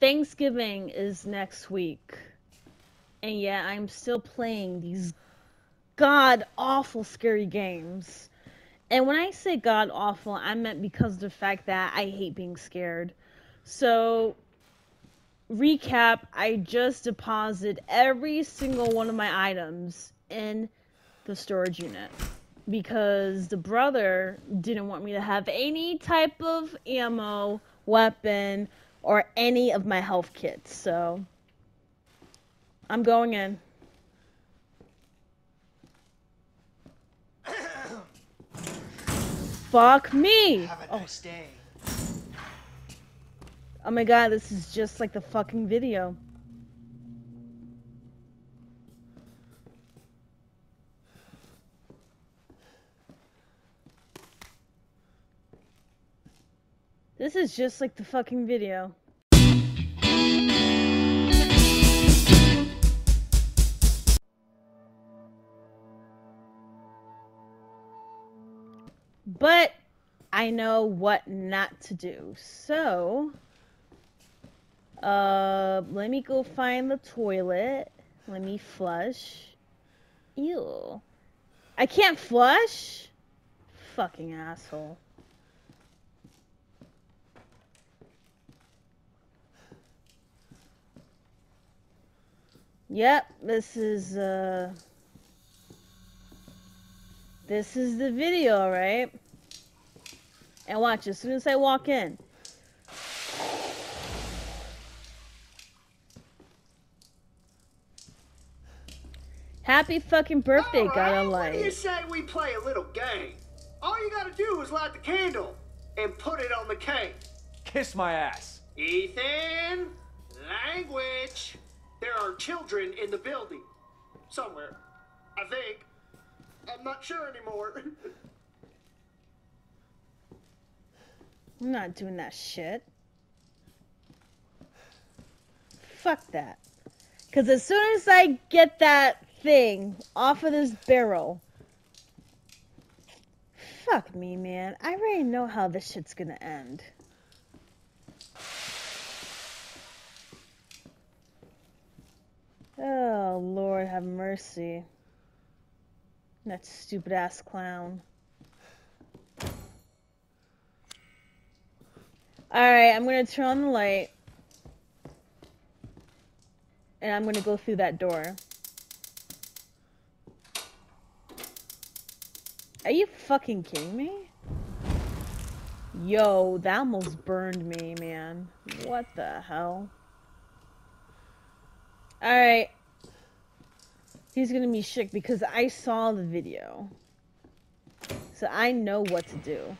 Thanksgiving is next week. And yet I'm still playing these god awful scary games. And when I say god awful, I meant because of the fact that I hate being scared. So, recap I just deposited every single one of my items in the storage unit because the brother didn't want me to have any type of ammo, weapon, or any of my health kits. So, I'm going in. Fuck me! Have a Oh, nice day. oh my god, this is just like the fucking video. This is just like the fucking video. But I know what not to do. So, uh, let me go find the toilet. Let me flush. Ew. I can't flush? Fucking asshole. Yep, this is, uh, this is the video, right? And watch, as soon as I walk in, happy fucking birthday, got a Alright, What do you say we play a little game? All you gotta do is light the candle and put it on the cake. Kiss my ass. Ethan, language. There are children in the building. Somewhere. I think. I'm not sure anymore. I'm not doing that shit. Fuck that. Because as soon as I get that thing off of this barrel, fuck me, man. I already know how this shit's gonna end. Oh, Lord, have mercy. That stupid ass clown. Alright, I'm gonna turn on the light. And I'm gonna go through that door. Are you fucking kidding me? Yo, that almost burned me, man. What the hell? Alright. He's gonna be shook because I saw the video. So I know what to do.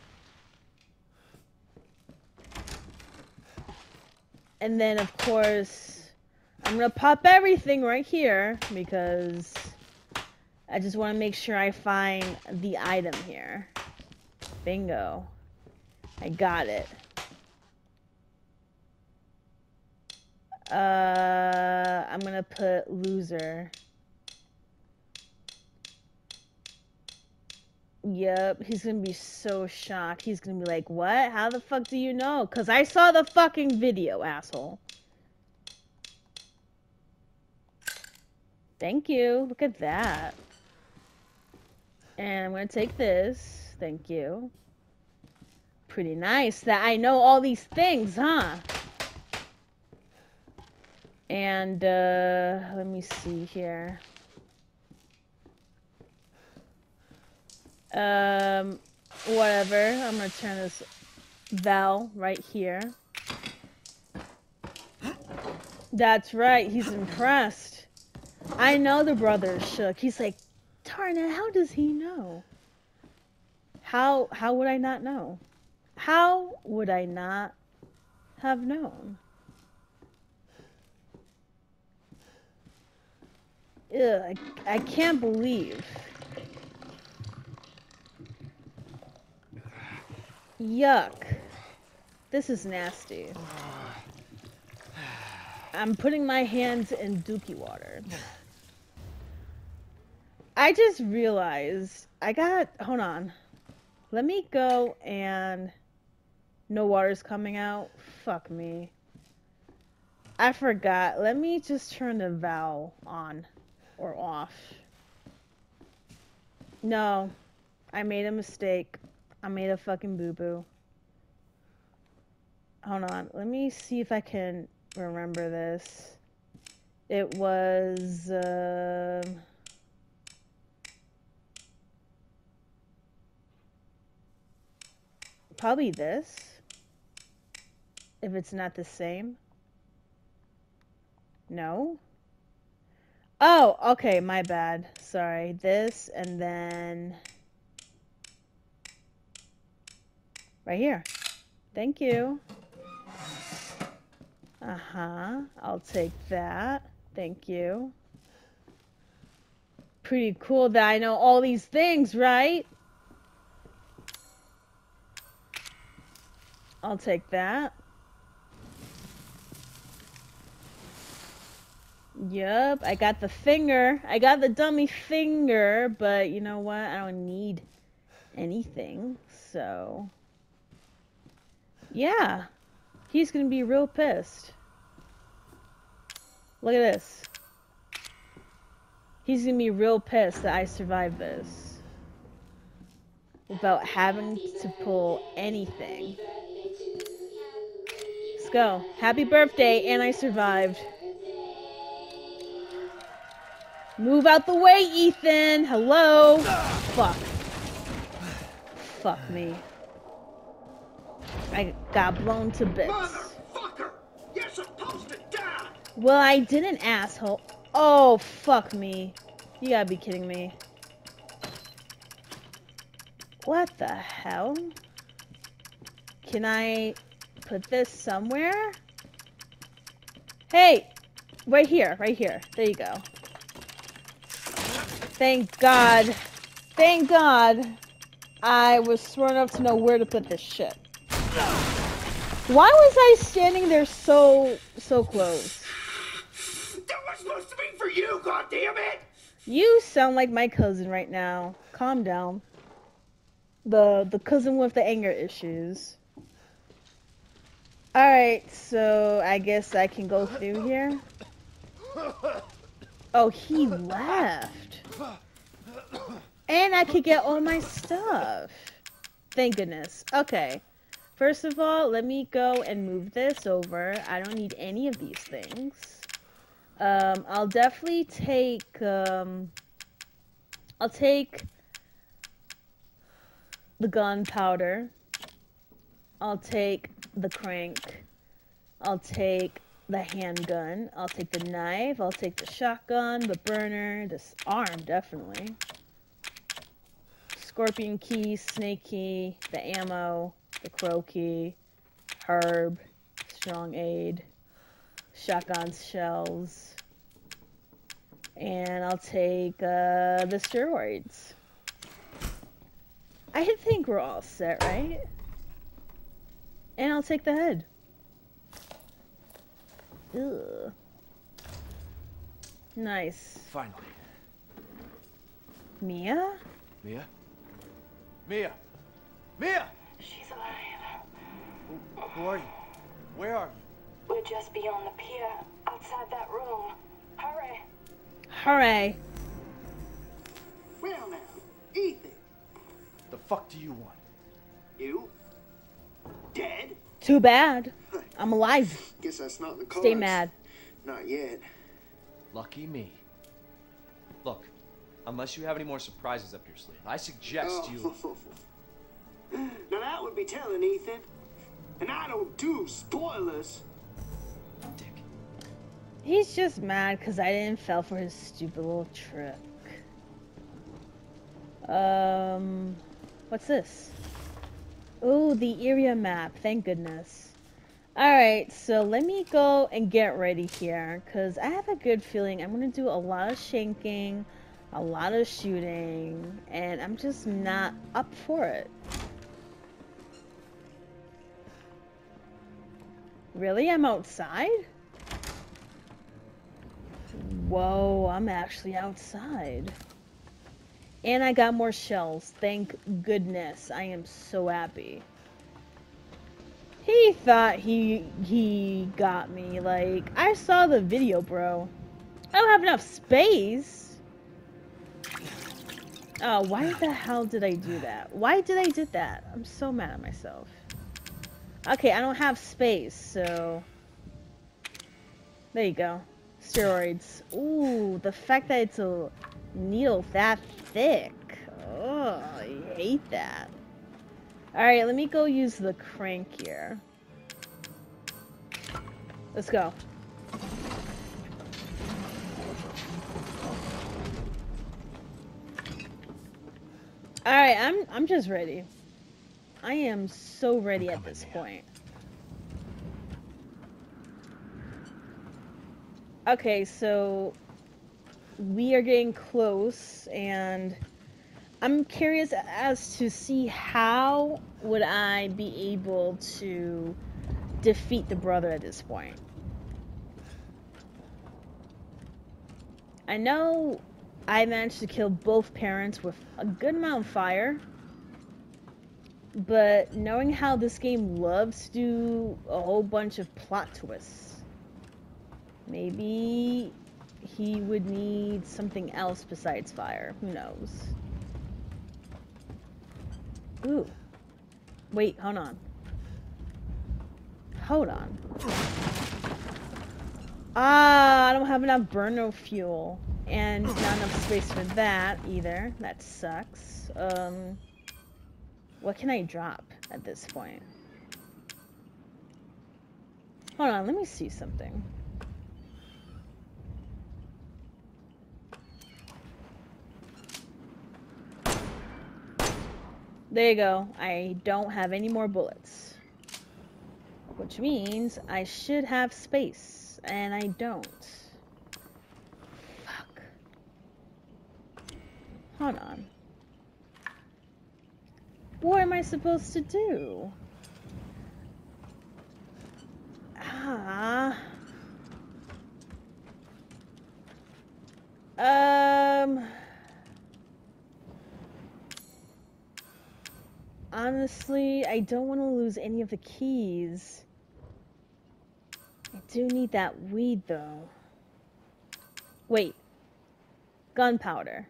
And then, of course, I'm gonna pop everything right here because I just want to make sure I find the item here. Bingo. I got it. Uh, I'm gonna put loser. Yep, he's gonna be so shocked. He's gonna be like, What? How the fuck do you know? Because I saw the fucking video, asshole. Thank you. Look at that. And I'm gonna take this. Thank you. Pretty nice that I know all these things, huh? And, uh, let me see here. Um, whatever. I'm gonna turn this valve right here. That's right. He's impressed. I know the brother is shook. He's like, darn it, how does he know? How how would I not know? How would I not have known? Ugh, I, I can't believe. Yuck. This is nasty. I'm putting my hands in dookie water. I just realized I got. Hold on. Let me go and. No water's coming out. Fuck me. I forgot. Let me just turn the valve on or off. No, I made a mistake. I made a fucking boo boo. Hold on. Let me see if I can remember this. It was. Uh... Probably this. If it's not the same. No? Oh, okay, my bad. Sorry. This and then right here. Thank you. Uh-huh. I'll take that. Thank you. Pretty cool that I know all these things, right? I'll take that. Yup, I got the finger. I got the dummy finger, but you know what? I don't need anything, so... Yeah, he's gonna be real pissed. Look at this. He's gonna be real pissed that I survived this. Without having to pull anything. Let's go. Happy birthday, and I survived. Move out the way, Ethan! Hello! Fuck. Fuck me. I got blown to bits. Motherfucker! You're supposed to die! Well, I didn't, asshole. Oh, fuck me. You gotta be kidding me. What the hell? Can I put this somewhere? Hey! Right here, right here. There you go. Thank God. Thank God. I was smart enough to know where to put this shit. Why was I standing there so so close? That was supposed to be for you, goddammit! You sound like my cousin right now. Calm down. The the cousin with the anger issues. Alright, so I guess I can go through here. Oh, he left. And I could get all my stuff. Thank goodness. Okay. First of all, let me go and move this over. I don't need any of these things. Um, I'll definitely take, um, I'll take the gunpowder. I'll take the crank. I'll take the handgun. I'll take the knife. I'll take the shotgun, the burner, this arm, definitely. Scorpion key, snake key, the ammo, the crow key, herb, strong aid, shotgun shells, and I'll take uh, the steroids. I think we're all set, right? And I'll take the head. Ugh. Nice. Finally. Mia? Mia? Mia! Mia! She's alive. Who, who are you? Where are you? We're just beyond the pier, outside that room. Hurry! Hooray. Well now, Ethan, The fuck do you want? you? Dead? Too bad. I'm alive. Guess that's not in the cards. Stay mad. Not yet. Lucky me. Look, unless you have any more surprises up your sleeve, I suggest you. Oh. now that would be telling, Ethan. And I don't do spoilers. Dick. He's just mad because I didn't fell for his stupid little trick. Um, what's this? Oh, the area map. Thank goodness. Alright, so let me go and get ready here because I have a good feeling I'm going to do a lot of shanking, a lot of shooting, and I'm just not up for it. Really? I'm outside? Whoa, I'm actually outside. And I got more shells. Thank goodness. I am so happy. He thought he he got me. Like I saw the video, bro. I don't have enough space. Oh, why the hell did I do that? Why did I did that? I'm so mad at myself. Okay, I don't have space, so there you go. Steroids. Ooh, the fact that it's a needle that thick. Oh, I hate that. Alright, let me go use the crank here. Let's go. Alright, I'm I'm just ready. I am so ready at this point. Okay, so we are getting close and I'm curious as to see how would I be able to defeat the brother at this point. I know I managed to kill both parents with a good amount of fire. But knowing how this game loves to do a whole bunch of plot twists, maybe he would need something else besides fire. Who knows? Ooh. Wait, hold on. Hold on. Ah, I don't have enough burner fuel. And not enough space for that either. That sucks. Um, what can I drop at this point? Hold on, let me see something. There you go. I don't have any more bullets. Which means I should have space, and I don't. Fuck. Hold on. What am I supposed to do? Ah. Um. Honestly, I don't want to lose any of the keys. I do need that weed, though. Wait. Gunpowder.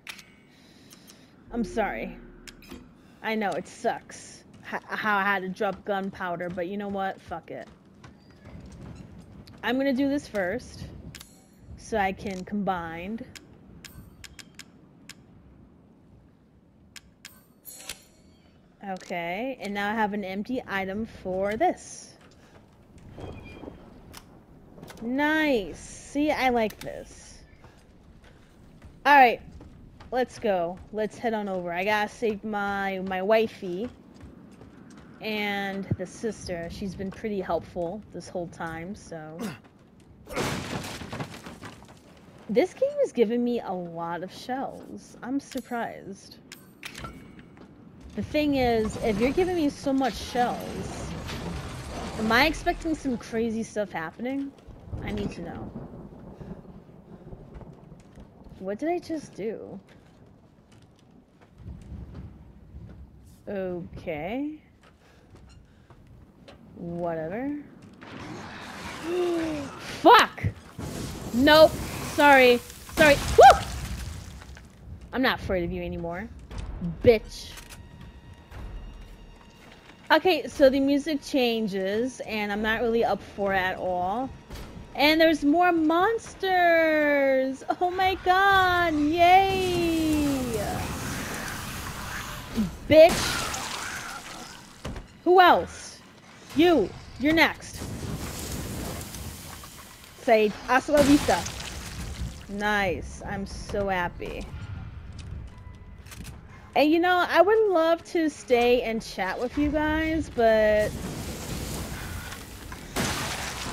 I'm sorry. I know, it sucks. How I had to drop gunpowder, but you know what? Fuck it. I'm gonna do this first. So I can combine. Okay, and now I have an empty item for this. Nice. See, I like this. Alright, let's go. Let's head on over. I gotta save my, my wifey and the sister. She's been pretty helpful this whole time, so... This game is giving me a lot of shells. I'm surprised. The thing is, if you're giving me so much shells, am I expecting some crazy stuff happening? I need to know. What did I just do? Okay. Whatever. Fuck! Nope. Sorry. Sorry. Woo! I'm not afraid of you anymore. Bitch. Okay, so the music changes, and I'm not really up for it at all. And there's more monsters! Oh my god! Yay! Bitch! Who else? You! You're next. Say, hasta la vista. Nice. I'm so happy. And you know, I would love to stay and chat with you guys, but...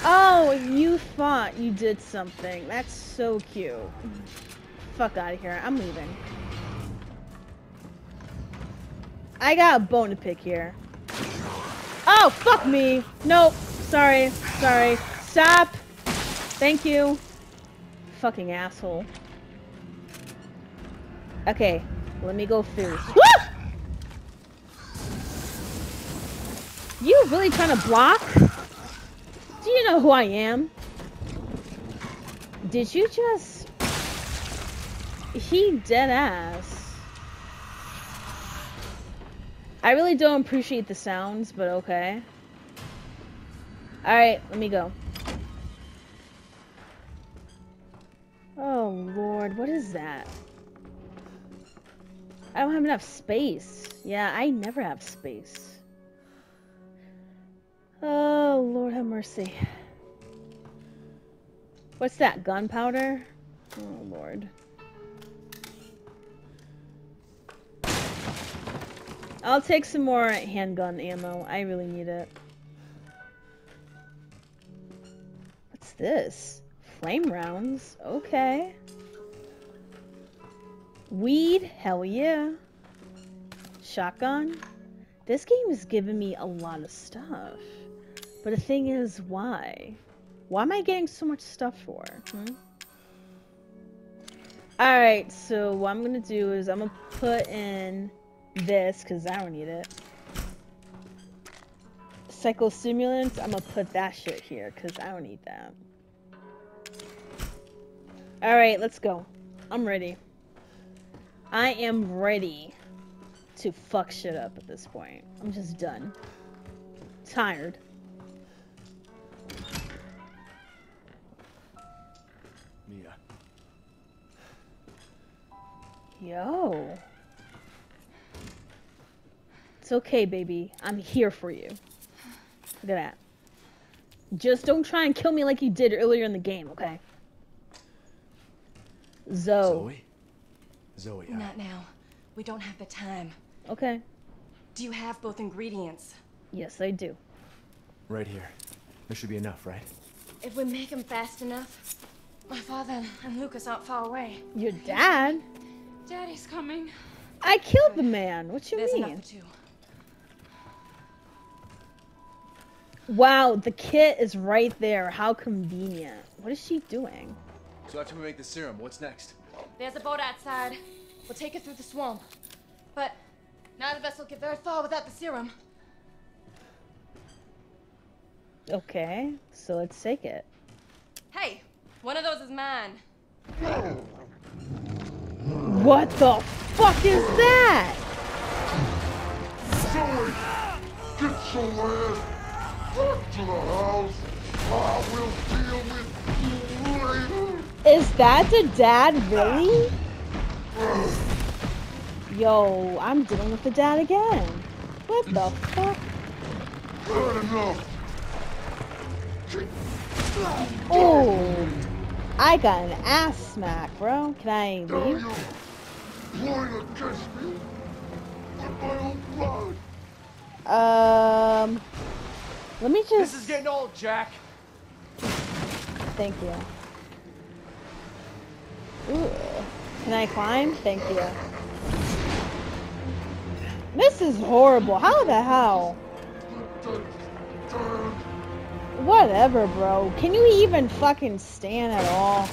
Oh, you thought you did something. That's so cute. Fuck out of here. I'm leaving. I got a bone to pick here. Oh, fuck me. Nope. Sorry. Sorry. Stop. Thank you. Fucking asshole. Okay. Let me go through. You really trying to block? Do you know who I am? Did you just... He dead ass. I really don't appreciate the sounds, but okay. Alright, let me go. Oh lord, what is that? I don't have enough space. Yeah, I never have space. Oh, Lord have mercy. What's that? Gunpowder? Oh, Lord. I'll take some more handgun ammo. I really need it. What's this? Flame rounds? Okay. Weed? Hell yeah. Shotgun? This game is giving me a lot of stuff. But the thing is, why? Why am I getting so much stuff for? Hmm? Alright, so what I'm gonna do is I'm gonna put in this, because I don't need it. Psychostimulants, I'm gonna put that shit here, because I don't need that. Alright, let's go. I'm ready. I am ready to fuck shit up at this point. I'm just done. Tired. Mia. Yo. It's okay, baby. I'm here for you. Look at that. Just don't try and kill me like you did earlier in the game, okay? Zoe. Zoe? Zoe, I- Not now. We don't have the time. Okay. Do you have both ingredients? Yes, I do. right here. There should be enough, right? If we make them fast enough, my father and Lucas aren't far away. Your dad? Daddy's coming. I killed the man. What you There's mean? enough for two. Wow, the kit is right there. How convenient. What is she doing? So after we make the serum, what's next? There's a boat outside. We'll take it through the swamp. But neither of us will get very far without the serum. Okay, so let's take it. Hey, one of those is mine. What the fuck is that? Zoe, get your ass Is that the dad really? Yo, I'm dealing with the dad again. What the fuck? Oh, I got an ass smack, bro. Can I leave? Um, let me This is getting old, Jack. Thank you. Ooh. Can I climb? Thank you. This is horrible. How the hell? Whatever, bro. Can you even fucking stand at all?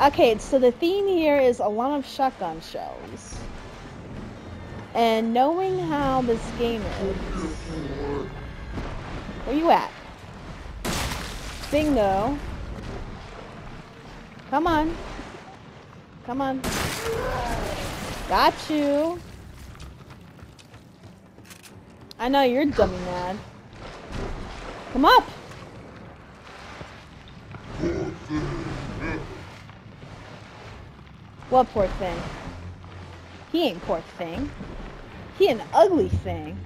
Okay, so the theme here is a lot of shotgun shells. And knowing how this game is. Where you at? Bingo. Come on. Come on. Got you. I know you're dummy mad. Come up. What poor thing? He ain't poor thing. He an ugly thing.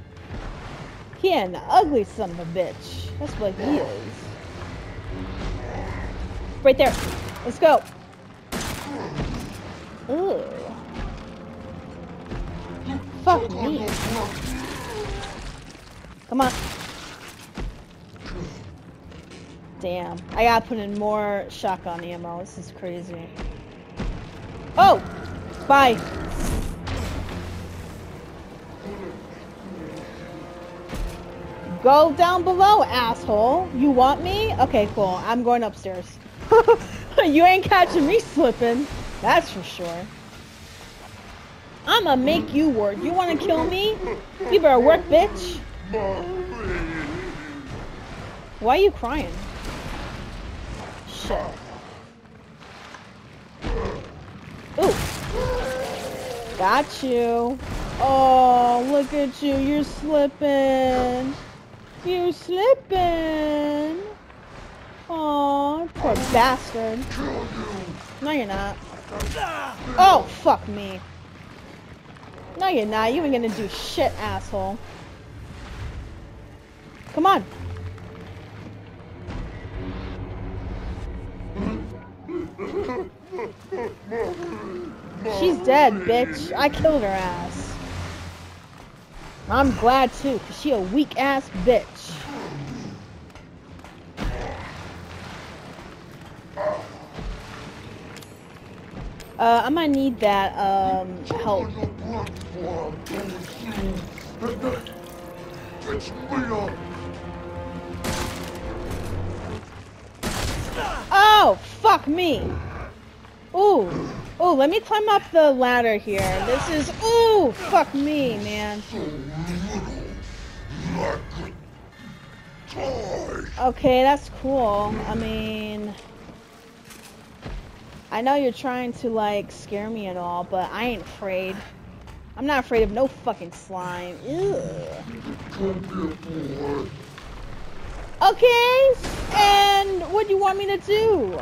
He an ugly son of a bitch. That's what he is. Right there. Let's go. Ooh. Fuck me. Come on. Damn. I gotta put in more shotgun ammo. This is crazy. Oh! Bye. Go down below, asshole. You want me? Okay, cool. I'm going upstairs. you ain't catching me slipping. That's for sure. I'ma make you work. You wanna kill me? You better work, bitch. Why are you crying? Shit. Ooh. Got you. Oh, look at you. You're slipping. You're slipping. Oh, poor bastard. No, you're not. Oh, fuck me. No, you're not. You ain't gonna do shit, asshole. Come on. She's dead, bitch. I killed her ass. I'm glad too, cause she a weak ass bitch. Uh, I might need that um help. Oh, fuck me. Ooh. Ooh, let me climb up the ladder here. This is ooh, fuck me, man. Okay, that's cool. I mean, I know you're trying to like scare me and all, but I ain't afraid. I'm not afraid of no fucking slime. Ew. Okay, and what do you want me to do?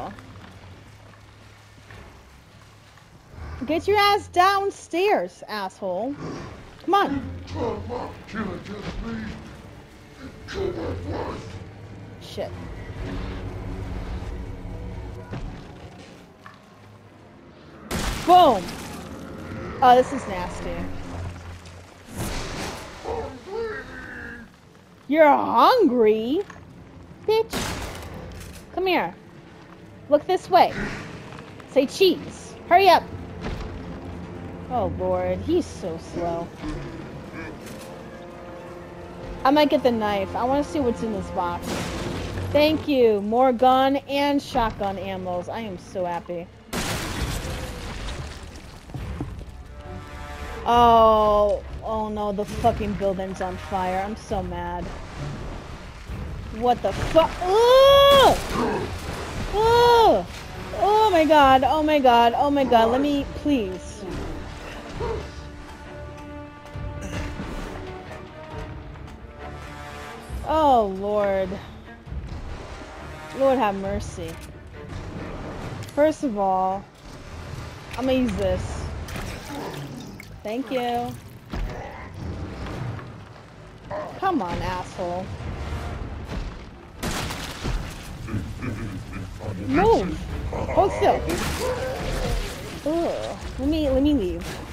Get your ass downstairs, asshole. Come on. Come on, kill it, just me. Kill my wife. Shit. Boom. Oh, this is nasty. You're hungry? Bitch. Come here. Look this way. Say cheese. Hurry up. Oh lord, he's so slow. I might get the knife. I want to see what's in this box. Thank you. More gun and shotgun ammos. I am so happy. Oh, oh no, the fucking building's on fire. I'm so mad. What the fuck? Oh! Oh! Oh my god, oh my god, oh my god, let me, please. Oh lord. Lord have mercy. First of all, I'm gonna use this. Thank you. Come on, asshole. Move! Hold still. Ugh. Let me let me leave.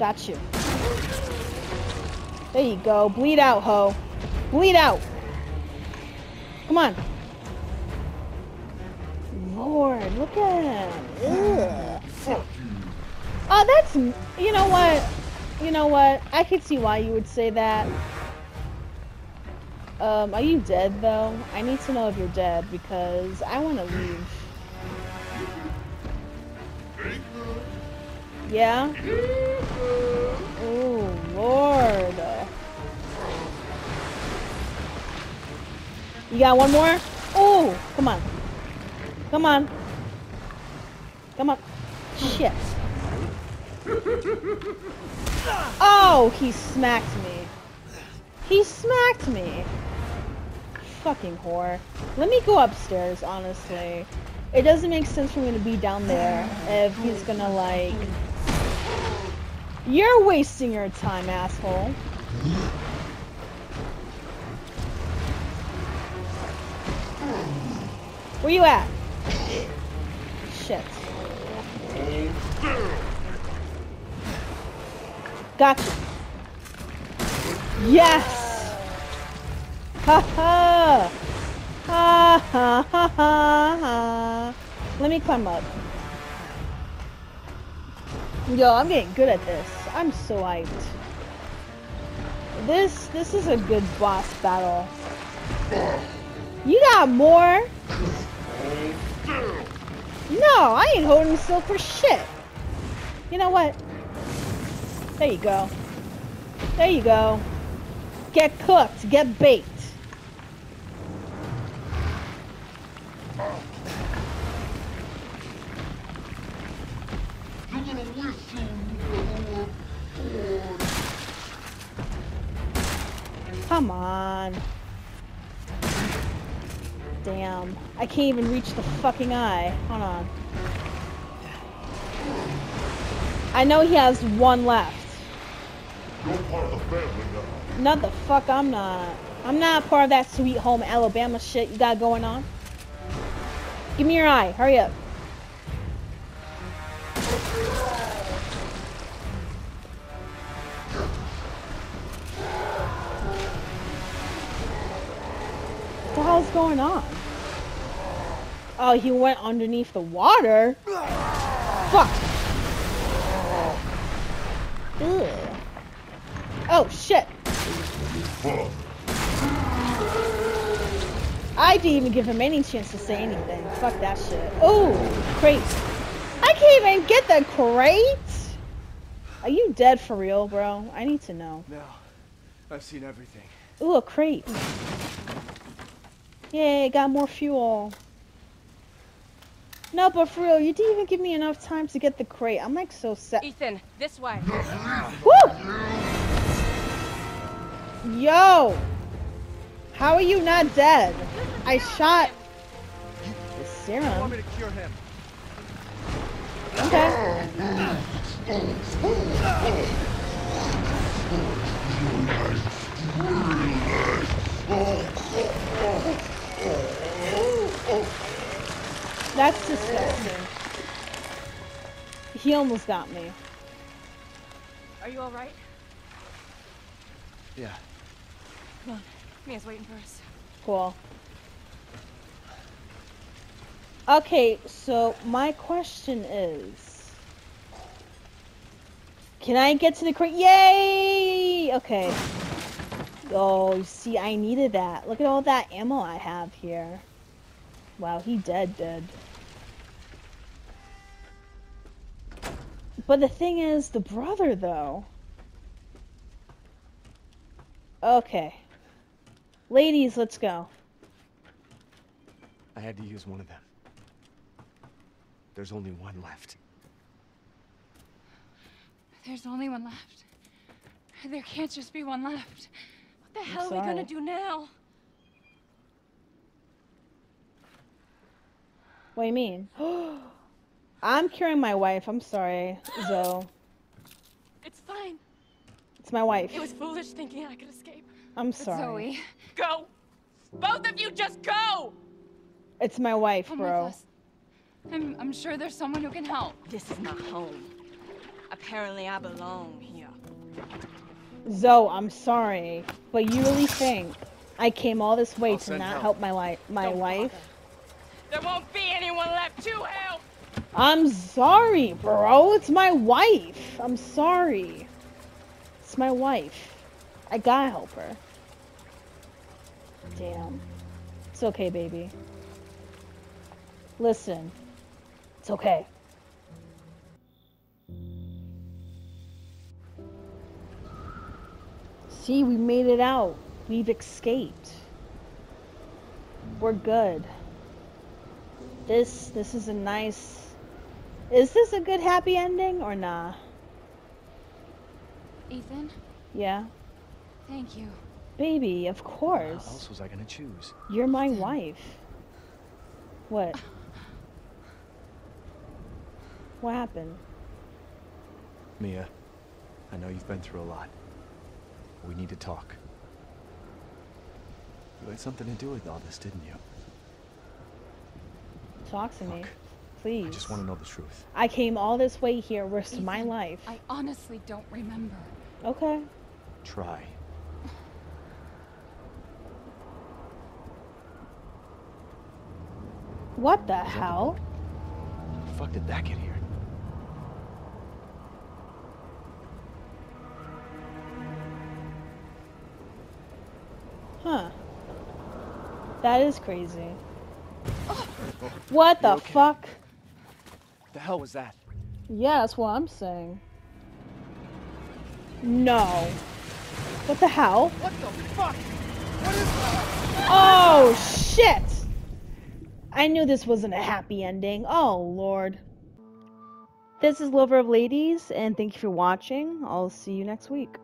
Got you. There you go. Bleed out, ho. Bleed out. Come on. Lord, look at him. Ugh. Oh, that's. You know what? You know what? I could see why you would say that. Um, are you dead though? I need to know if you're dead because I want to leave. Yeah? You got one more? Oh, come on. Come on. Come on. Shit. Oh, he smacked me. He smacked me. Fucking whore. Let me go upstairs, honestly. It doesn't make sense for me to be down there if he's gonna, like... You're wasting your time, asshole. Where you at? Shit. Gotcha. Yes! Ha ha! Ha ha ha ha ha! Let me climb up. Yo, I'm getting good at this. I'm so hyped. This this is a good boss battle. You got more? No, I ain't holding still for shit. You know what? There you go. There you go. Get cooked. Get baked. Come on. Damn. I can't even reach the fucking eye. Hold on. I know he has one left. You're part of the family now. Not the fuck I'm not. I'm not part of that sweet home Alabama shit you got going on. Give me your eye. Hurry up. What the hell's going on? Oh, he went underneath the water? Fuck. Ugh. Oh, shit. I didn't even give him any chance to say anything. Fuck that shit. Oh, crate. I can't even get the crate. Are you dead for real, bro? I need to know. No. I've seen everything. Ooh, a crate. Yay, got more fuel. No, but for real, you didn't even give me enough time to get the crate. I'm like so sad. Ethan, this way. Woo! Yo! How are you not dead? I shot the serum. You want me to cure him? Okay. That's disgusting. He almost got me. Are you all right? Yeah. Come on. Mia's waiting for us. Cool. Okay, so my question is Can I get to the crate? Yay! Okay. Oh, you see, I needed that. Look at all that ammo I have here. Wow, he dead, dead. But the thing is, the brother, though. Okay. Ladies, let's go. I had to use one of them. There's only one left. There's only one left. There can't just be one left. What the hell are we gonna do now? What do you mean? I'm curing my wife. I'm sorry, Zoe. It's fine. It's my wife. It was foolish thinking I could escape. I'm sorry. Zoe, go! Both of you just go! It's my wife, Come bro. with us. I'm, I'm sure there's someone who can help. This is my home. Apparently, I belong here. Zoe, I'm sorry, but you really think I came all this way I'll to not help. help my li- my Don't wife? bother. There won't be anyone left to help! I'm sorry, bro. It's my wife. I'm sorry. It's my wife. I gotta help her. Damn. It's okay, baby. Listen. It's okay. See, we made it out. We've escaped. We're good. This this is a nice Is this a good happy ending or nah? Ethan, Yeah. thank you. Baby, of How course. else was I gonna choose? You're my wife. What? What happened? Mia, I know you've been through a lot. We need to talk. You had something to do with all this, didn't you? Talk to me. Look, Please. I just want to know the truth. I came all this way here, risked my life. I honestly don't remember. Okay. Try. What the that the hell? How the fuck did that get here? Huh. That is crazy. What the okay? fuck? The hell was that? Yeah, that's what I'm saying. No. What the hell? What the fuck? What is that? Oh, shit! I knew this wasn't a happy ending. Oh, Lord. This is Lover of Ladies, and thank you for watching. I'll see you next week.